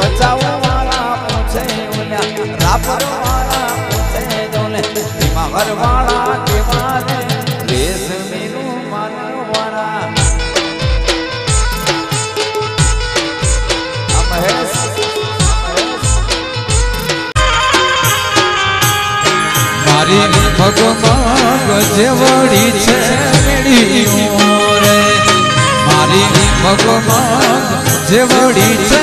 બચાવો મારા પૂછે રાપર મારા પૂછે જોને ધીમા હરવાળા કેવાને રેશમીનું માનવાળા. મારી ભગવાન જેવડી છે મેળ્યું રે મારી ભગવાન જેવડી છે